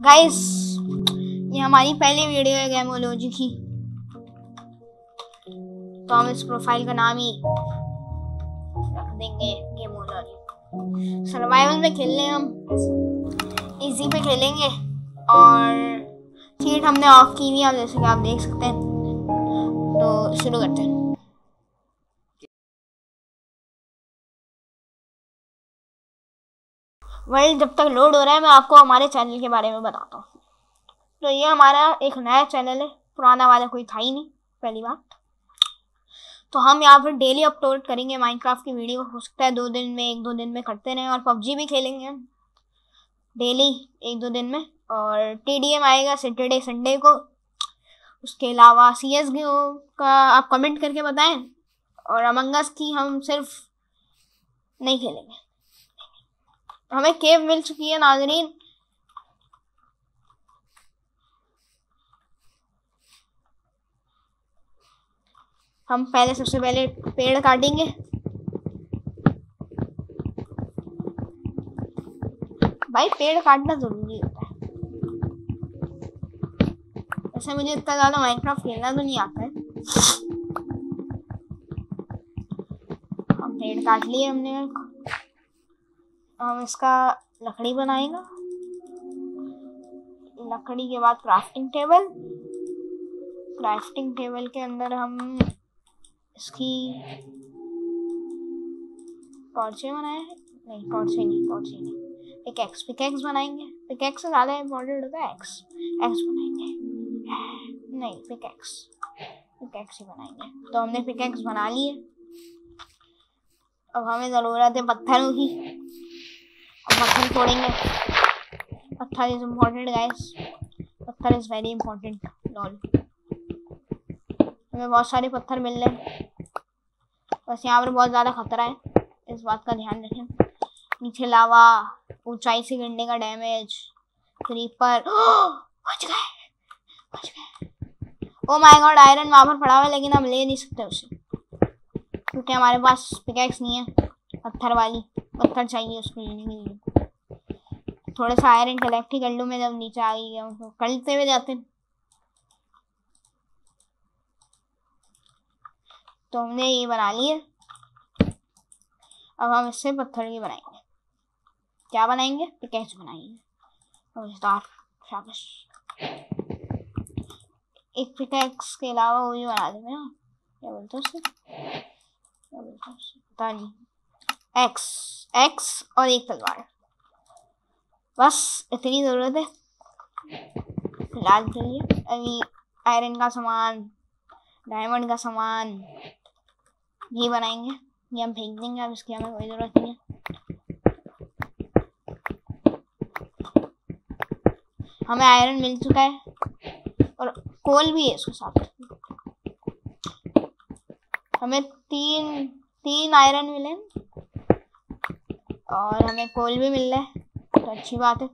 Guys ये हमारी पहली वीडियो है गेमोलॉजी की। तो हम इस प्रोफ़ाइल का नाम ही रख देंगे गेमोलॉजी सर्वाइवल में खेल रहे हम। इजी पे खेलेंगे। और चीट हमने ऑफ़ की हुई है जैसे कि आप देख सकते हैं। तो शुरू करते हैं। वर्ल्ड जब तक लोड हो रहा है, मैं आपको हमारे चैनल के बारे में बताता हूँ। तो ये हमारा एक नया चैनल है, पुराना वाला कोई था ही नहीं, पहली बात। तो हम यहाँ पर डेली अपलोड करेंगे माइनक्राफ्ट की वीडियो हो सकता है दो दिन में, एक दो दिन में करते रहें और पबजी भी खेलेंगे हम। डेली एक दो दिन में। और टी आएगा सैटरडे संडे को। उसके अलावा सी एस का आप कमेंट करके बताएँ। और अमंगस की हम सिर्फ़ नहीं खेलेंगे। हमें केव मिल चुकी है, नाजरीन। हम पहले सबसे पहले पेड़ काटेंगे। भाई, पेड़ काटना ज़रूरी होता है। वैसे मुझे इतना ज़्यादा माइनक्राफ्ट खेलना तो नहीं आता है। हम पेड़ काट लिए हमने। हम इसका लकड़ी बनाएगा लकड़ी के बाद क्राफ्टिंग टेबल क्राफ्टिंग टेबल के अंदर हम इसकी टॉर्चे बनाए हैं। नहीं टॉर्चे नहीं टॉर्चे नहीं। पिकैक्स पिकैक्स बनाएँगे। पिकैक्स से ज़्यादा इम्पोर्टेंट होता है एक्स एक्स बनाएँगे। नहीं पिकैक्स पिकैक्स ही बनाएँगे। तो हमने पिकैक्स बना लिए। अब हमें ज़रूरत है पत्थरों की। पत्थर तोड़ेंगे। पत्थर इज़ इम्पोर्टेंट गाइस पत्थर इज़ वेरी इम्पोर्टेंट लॉल हमें बहुत सारे पत्थर मिल रहे हैं। बस यहाँ पर बहुत ज़्यादा खतरा है। इस बात का ध्यान रखें। नीचे लावा ऊंचाई से गिरने का डैमेज क्रीपर बच गए। बच गए। ओ माय गॉड आयरन वहाँ पर पड़ा हुआ है, लेकिन हम ले नहीं सकते उसे। क्योंकि हमारे पास पिकैक्स नहीं है। पत्थर वाली, पत्थर चाहिए उसको लेने के लिए। थोड़ा सा आयरन कलेक्ट ही कर लूँ मैं जब नीचे आ गई हूँ करते हुए जाते हैं। तो हमने ये बना लिए अब हम इससे पत्थर की बनाएँगे। क्या बनाएँगे? पिकैक्स बनाएँगे। मज़ेदार शाबाश। एक पिकैक्स के अलावा वो भी बना देंगे ना। क्या बोलते हैं उससे क्या बोलते हैं उससे पता नहीं। एक्स एक्स और एक तलवार। बस इतनी ज़रूरत है फ़िलहाल के लिए अभी आयरन का सामान डायमंड का सामान, ये बनाएँगे, ये हम फेंक देंगे, अब इसकी हमें कोई ज़रूरत नहीं है। हमें आयरन मिल चुका है, और कोल भी है इसके साथ। हमें तीन तीन आयरन मिले और हमें कोल भी मिल रहा है। तो अच्छी बात है।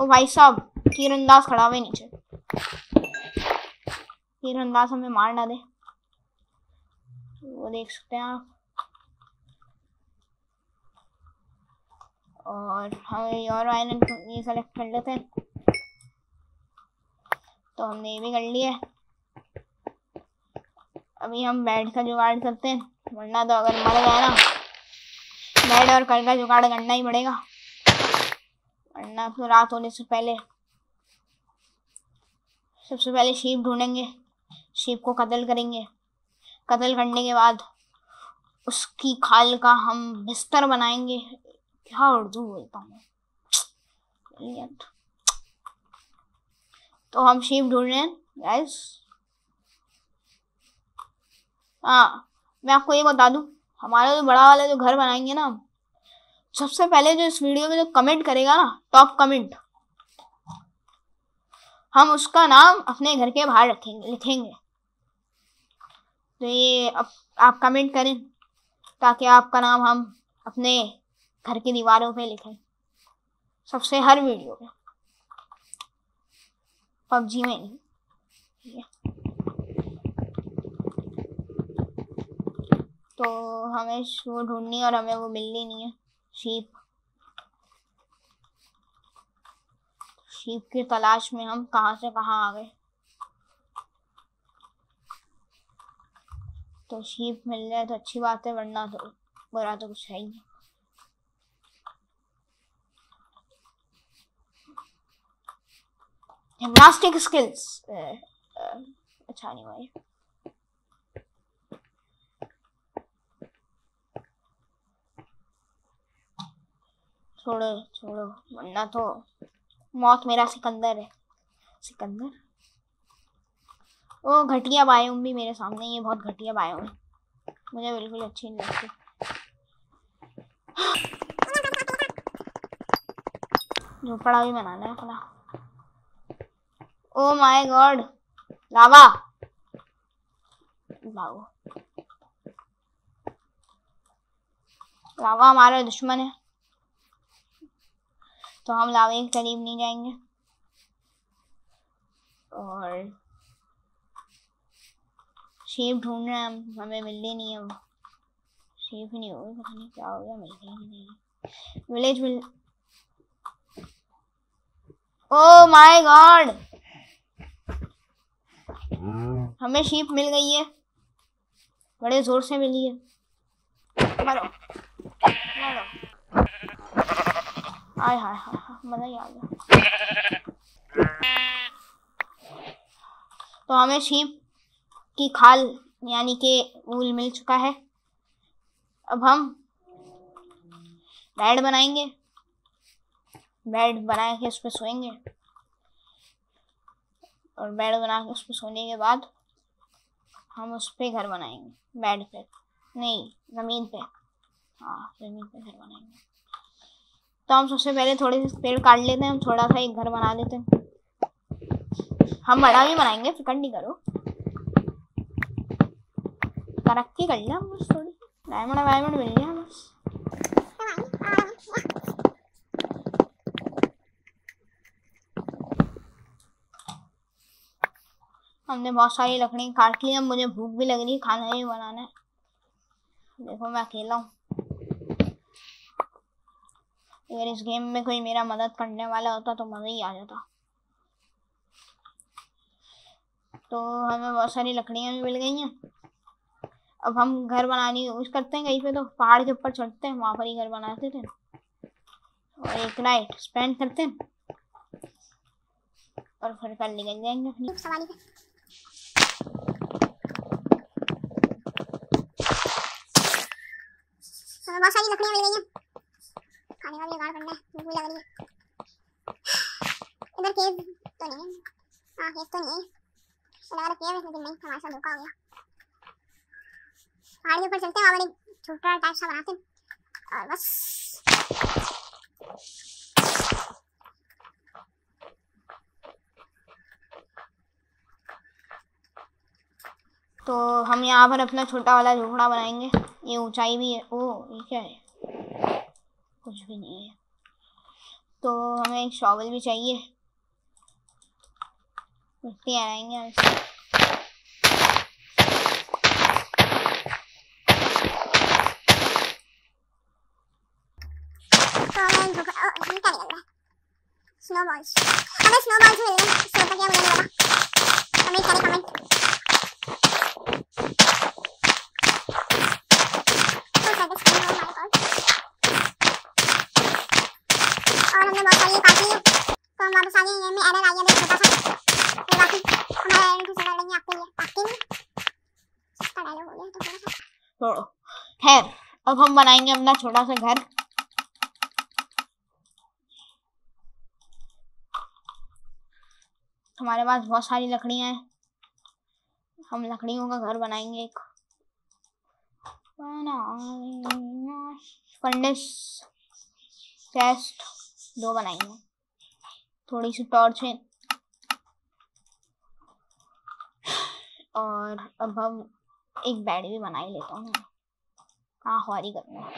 ओ भाई साहब, तीरंदाज खड़ा हुआ नीचे। तीरंदाज हमें मार ना दे। वो देख सकते हैं आप। और हमें और आयरन ये सेलेक्ट कर लेते हैं। तो हमने ये भी कर लिया अभी हम बेड का जुगाड़ करते हैं। वरना तो अगर मर गए ना बेड और कल का जुगाड़ करना ही पड़ेगा। वरना तो रात होने से पहले, सबसे पहले शीप ढूंढेंगे, शीप को कत्ल करेंगे। कत्ल करने के बाद उसकी खाल का हम बिस्तर बनाएँगे। क्या उर्दू बोलता हूँ तो हम शीप ढूंढ रहे हैं गैस हाँ मैं आपको ये बता दूँ, हमारा जो बड़ा वाला जो घर बनाएँगे ना सबसे पहले जो इस वीडियो में जो कमेंट करेगा ना टॉप कमेंट हम उसका नाम अपने घर के बाहर रखेंगे, लिखेंगे। तो ये अब आप कमेंट करें, ताकि आपका नाम हम अपने घर की दीवारों पे लिखें। सबसे हर वीडियो में। पबजी में नहीं। तो हमें वो ढूंढनी और हमें वो मिलनी नहीं है। शीप। शीप की तलाश में हम कहाँ से कहाँ आ गए? तो शीप मिल जाए तो अच्छी बात है, वरना तो बुरा तो कुछ है ही नहीं। जिम्नास्टिक स्किल्स अच्छा नहीं भाई छोड़ो छोड़ो, वरना तो मौत मेरा सिकंदर है। सिकंदर? ओ घटिया बायोम भी मेरे सामने, ये बहुत घटिया बायोम है। मुझे बिल्कुल अच्छी नहीं लगती। झोपड़ा भी बनाना है थोड़ा ओ माय गॉड, लावा। लाओ लावा हमारा दुश्मन है। तो हम लावे के करीब नहीं जाएँगे। और शेप ढूंढ रहे हैं हम, हमें मिल रही नहीं है शेप ही नहीं हो गई पता नहीं क्या हो गया मिल रही नहीं विलेज मिल ओ माय गॉड हमें शीप मिल गई है। बड़े ज़ोर से मिली है। मरो। मरो। हाय हाय हाय तो हमें शीप की खाल, यानी कि ऊल मिल चुका है। अब हम बेड बनाएँगे। बेड बना के उस पर सोएँगे। और बेड बना के उस पर सोने के बाद हम उस पर घर बनाएँगे। बेड पे। नहीं, ज़मीन पे। हाँ ज़मीन पे घर बनाएँगे। तो हम सबसे पहले थोड़े से पेड़ काट लेते हैं, हम थोड़ा सा एक घर बना लेते हैं। हम बड़ा भी बनाएँगे, फ़िक्र नहीं करो। तरक्की कर लिया बस थोड़ी। डायमंड वायमंड मिल गया बस। हमने बहुत सारी लकड़ी काट ली, अब मुझे भूख भी लग रही है खाना भी बनाना है। देखो मैं अकेला हूँ। अगर इस गेम में कोई मेरा मदद करने वाला होता तो मज़ा ही आ जाता। तो हमें बहुत सारी लकड़ियाँ भी मिल गई हैं। अब हम घर बनाने की कोशिश करते हैं कहीं पे तो। पहाड़ के ऊपर चढ़ते हैं, वहाँ पर ही घर बनाते थे और एक नाइट स्पेंड करते हैं। और फिर कल निकल जाएँगे अपनी। बहुत सारी लकड़ियाँ मिल गई हैं। खाने का भी जुगाड़ करना है, भूख लग रही है। इधर केव तो नहीं, है हाँ केव तो नहीं है। लगा रहा केव है लेकिन नहीं, हमारे साथ धोखा हो गया। पहाड़ के ऊपर चलते हैं, वहाँ बड़ी छोटा टाइप सा बनाते हैं। और बस। तो हम यहाँ पर अपना छोटा वाला झोपड़ा बनाएँगे। ये ऊंचाई भी है, ओ, ये क्या है? कुछ भी नहीं है। तो हमें एक शॉवल भी चाहिए। मिट्टी आएँगे स्नोबॉल्स मिल गए स्नो क्या पता हमें कमेंट वापस आ गए ये एरर आ गया छोटा सा हमारा एरर लेंगे आपके लिए आपके लिए तो अब हम बनाएँगे अपना छोटा सा घर हमारे पास बहुत सारी लकड़ियाँ हैं हम लकड़ियों का घर बनाएँगे एक फंडिस चेस्ट दो बनाएँगे थोड़ी सी टॉर्च है। और अब हम एक बेड भी बना ही लेता हूँ। हाँ हवारी करूँगा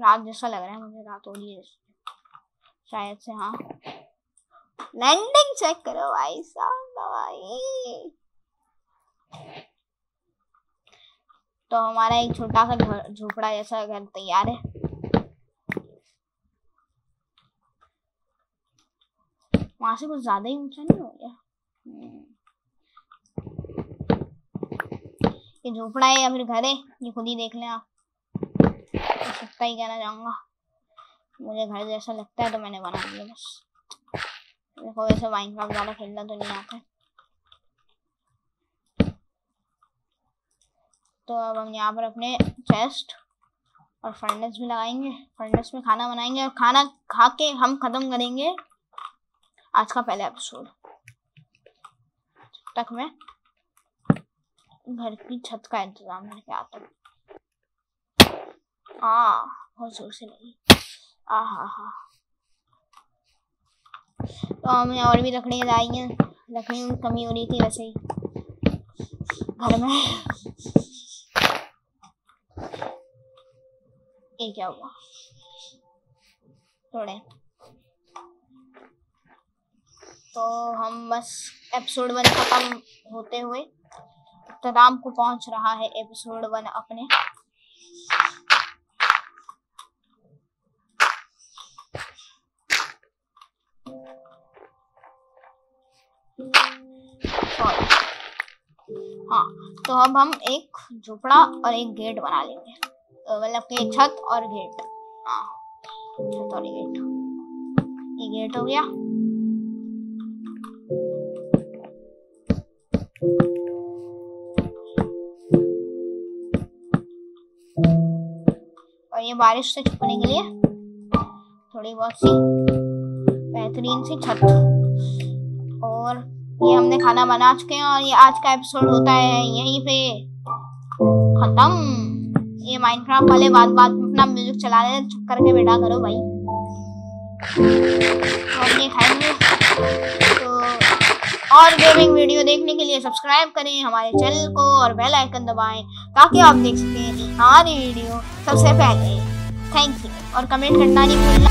रात जैसा लग रहा है मुझे, रात हो रही है। शायद से हाँ। लैंडिंग चेक करो भाई साहब, भाई। तो हमारा एक छोटा सा घर, झोपड़ा जैसा घर तैयार है। वहाँ से कुछ ज़्यादा ही ऊँचा नहीं हो गया? हम्म। ये झोपड़ा है या फिर घर है? ये खुद ही देख लें आप। सत्ता ही कहना चाहूँगा। मुझे घर जैसा लगता है तो मैंने बना दिया बस। देखो वैसे वाइन माइनक्राफ्ट ज़्यादा खेलना तो नहीं आता। तो अब हम यहाँ पर अपने चेस्ट और फर्नेस भी लगाएँगे। फर्नेस में खाना बनाएँगे और खाना खा के हम ख़त्म करेंगे आज का पहला एपिसोड तक मैं घर की छत का इंतज़ाम करके आता हूँ। ज़ोर आ हा हा तो हमें और भी लकड़ियाँ लाई हैं। लकड़ियों की कमी हो रही थी वैसे ही घर में ये क्या हुआ थोड़े तो हम बस एपिसोड वन खत्म होते हुए इख्ताम को पहुँच रहा है एपिसोड वन अपने तो अब हम एक झोपड़ा और एक गेट बना लेंगे। मतलब कि छत और गेट। हाँ छत और गेट। ये गेट हो गया। और ये बारिश से छुपने के लिए थोड़ी बहुत सी बेहतरीन सी छत। और ये हमने खाना बना चुके हैं और ये आज का एपिसोड होता है यहीं पे। खत्म। ये माइनक्राफ्ट वाले बात बात में अपना म्यूज़िक चला रहे चुप करके बैठा करो भाई। और ये खाएँगे। तो और गेमिंग वीडियो देखने के लिए सब्सक्राइब करें हमारे चैनल को और बेल आइकन दबाएँ, ताकि आप देख सकें हमारी वीडियो सबसे पहले। थैंक यू और कमेंट करना नहीं भूलना।